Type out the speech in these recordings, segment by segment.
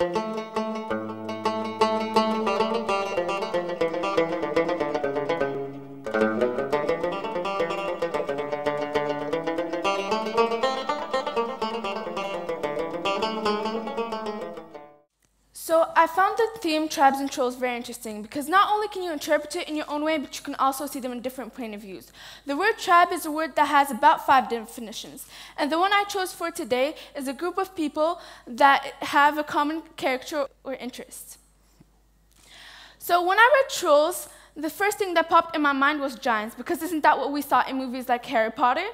So I found the theme tribes and trolls very interesting because not only can you interpret it in your own way, but you can also see them in different point of views. The word tribe is a word that has about five definitions. And the one I chose for today is a group of people that have a common character or interest. So when I read trolls, the first thing that popped in my mind was giants, because isn't that what we saw in movies like Harry Potter?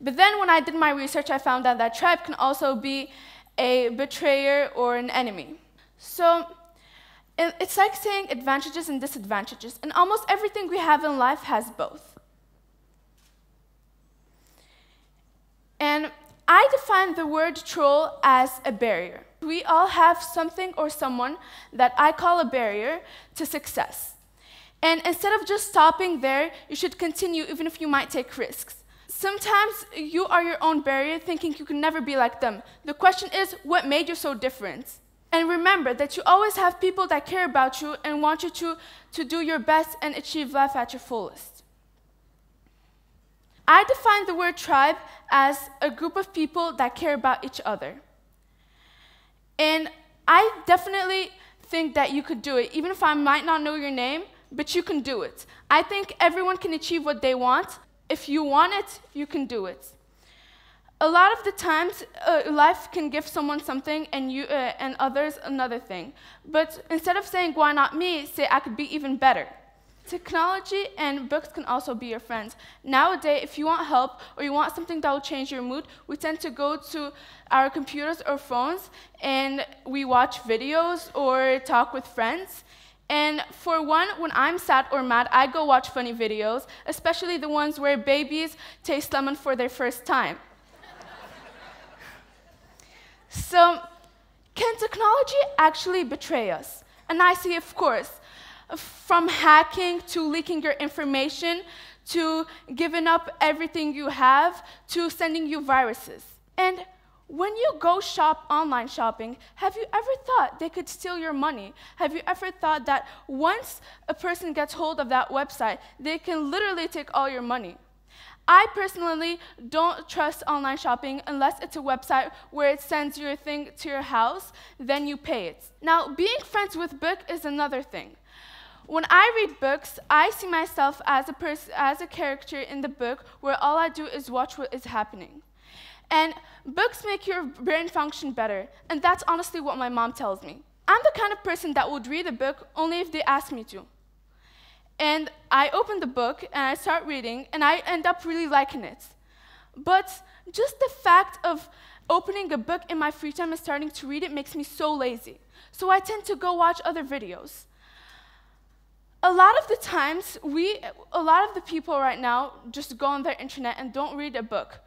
But then when I did my research, I found out that tribe can also be a betrayer or an enemy. So it's like saying advantages and disadvantages, and almost everything we have in life has both. And I define the word troll as a barrier. We all have something or someone that I call a barrier to success. And instead of just stopping there, you should continue even if you might take risks. Sometimes you are your own barrier, thinking you can never be like them. The question is, what made you so different? And remember that you always have people that care about you and want you to, to do your best and achieve life at your fullest. I define the word tribe as a group of people that care about each other. And I definitely think that you could do it, even if I might not know your name, but you can do it. I think everyone can achieve what they want. If you want it, you can do it a lot of the times, uh, life can give someone something and, you, uh, and others another thing. But instead of saying, why not me, say, I could be even better. Technology and books can also be your friends. Nowadays, if you want help or you want something that will change your mood, we tend to go to our computers or phones and we watch videos or talk with friends. And for one, when I'm sad or mad, I go watch funny videos, especially the ones where babies taste lemon for their first time. So, can technology actually betray us? And I say, of course, from hacking to leaking your information to giving up everything you have to sending you viruses. And when you go shop online shopping, have you ever thought they could steal your money? Have you ever thought that once a person gets hold of that website, they can literally take all your money? I personally don't trust online shopping unless it's a website where it sends your thing to your house, then you pay it. Now, being friends with book is another thing. When I read books, I see myself as a person, as a character in the book where all I do is watch what is happening. And books make your brain function better, and that's honestly what my mom tells me. I'm the kind of person that would read a book only if they ask me to. And I open the book and I start reading, and I end up really liking it. But just the fact of opening a book in my free time and starting to read it makes me so lazy. So I tend to go watch other videos. A lot of the times, we, a lot of the people right now just go on their internet and don't read a book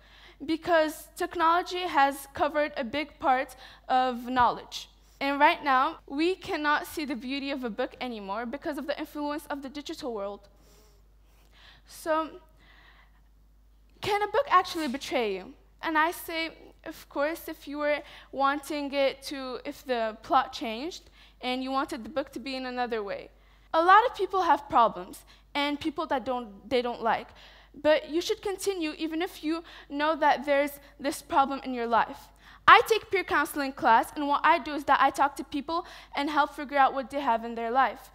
because technology has covered a big part of knowledge. And right now, we cannot see the beauty of a book anymore because of the influence of the digital world. So, can a book actually betray you? And I say, of course, if you were wanting it to, if the plot changed and you wanted the book to be in another way. A lot of people have problems and people that don't, they don't like. But you should continue even if you know that there's this problem in your life. I take peer counseling class, and what I do is that I talk to people and help figure out what they have in their life.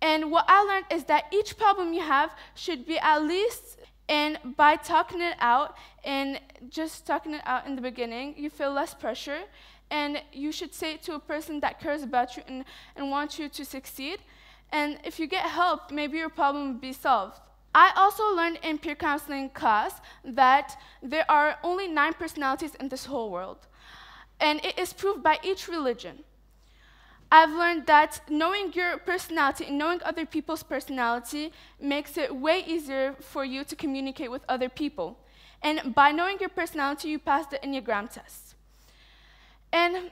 And what I learned is that each problem you have should be at least, and by talking it out and just talking it out in the beginning, you feel less pressure. And you should say it to a person that cares about you and, and wants you to succeed. And if you get help, maybe your problem will be solved. I also learned in peer counseling class that there are only nine personalities in this whole world. And it is proved by each religion. I've learned that knowing your personality and knowing other people's personality makes it way easier for you to communicate with other people. And by knowing your personality, you pass the Enneagram test. And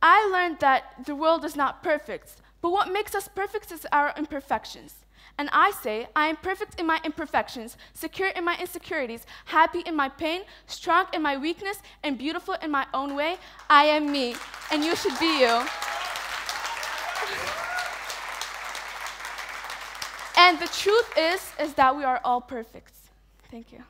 I learned that the world is not perfect, but what makes us perfect is our imperfections. And I say, I am perfect in my imperfections, secure in my insecurities, happy in my pain, strong in my weakness, and beautiful in my own way. I am me, and you should be you. and the truth is, is that we are all perfect. Thank you.